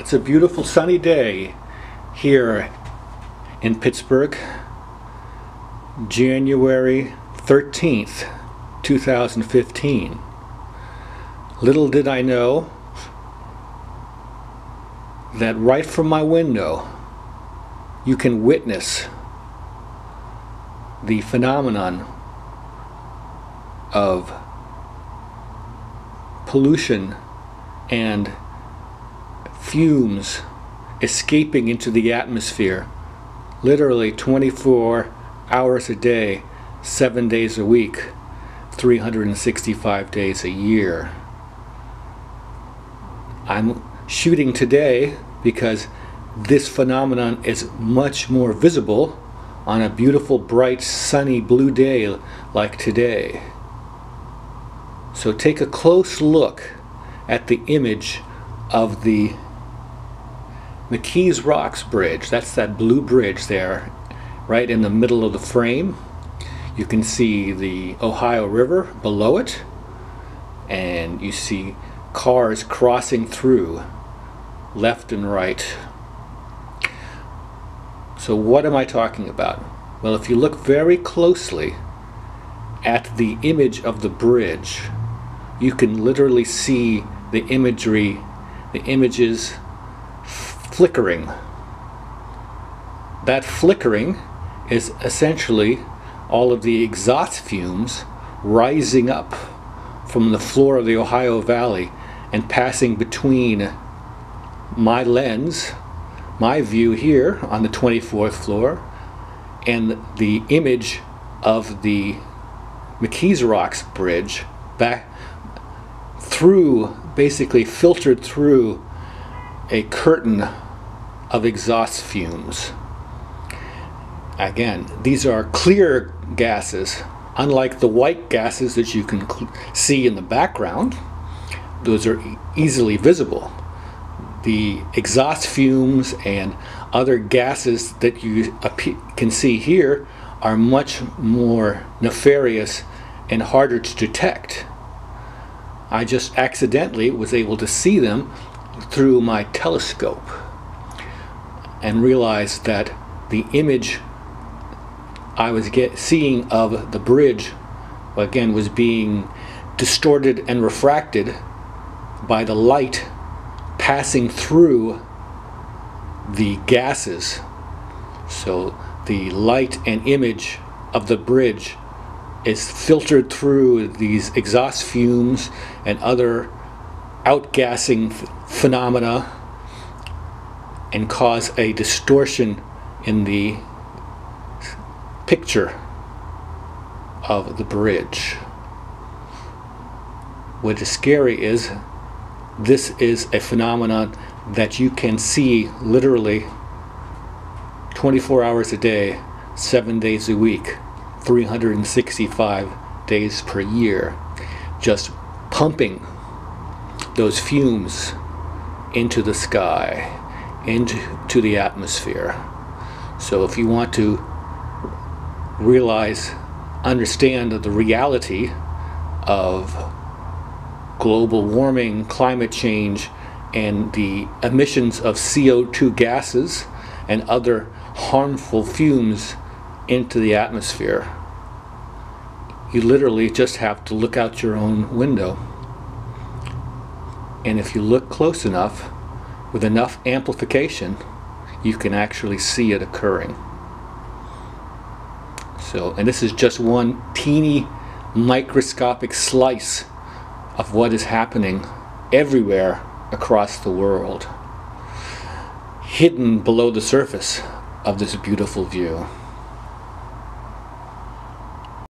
It's a beautiful sunny day here in Pittsburgh, January 13th, 2015. Little did I know that right from my window you can witness the phenomenon of pollution and fumes escaping into the atmosphere literally 24 hours a day, 7 days a week, 365 days a year. I'm shooting today because this phenomenon is much more visible on a beautiful, bright, sunny blue day like today. So take a close look at the image of the McKees Rocks Bridge. That's that blue bridge there, right in the middle of the frame. You can see the Ohio River below it, and you see cars crossing through left and right. So what am I talking about? Well, if you look very closely at the image of the bridge, you can literally see the imagery, the images flickering. That flickering is essentially all of the exhaust fumes rising up from the floor of the Ohio Valley and passing between my lens, my view here on the 24th floor, and the image of the McKees Rocks Bridge back through, basically filtered through a curtain of exhaust fumes. Again, these are clear gases, unlike the white gases that you can see in the background. Those are e easily visible. The exhaust fumes and other gases that you can see here are much more nefarious and harder to detect. I just accidentally was able to see them through my telescope and realized that the image I was get, seeing of the bridge again was being distorted and refracted by the light passing through the gases. So the light and image of the bridge is filtered through these exhaust fumes and other outgassing phenomena and cause a distortion in the picture of the bridge. What is scary is this is a phenomenon that you can see literally 24 hours a day, 7 days a week, 365 days per year, just pumping those fumes into the sky, into the atmosphere. So if you want to realize, understand the reality of global warming, climate change, and the emissions of CO2 gases and other harmful fumes into the atmosphere. You literally just have to look out your own window. And if you look close enough, with enough amplification, you can actually see it occurring. So, and this is just one teeny microscopic slice of what is happening everywhere across the world, hidden below the surface of this beautiful view.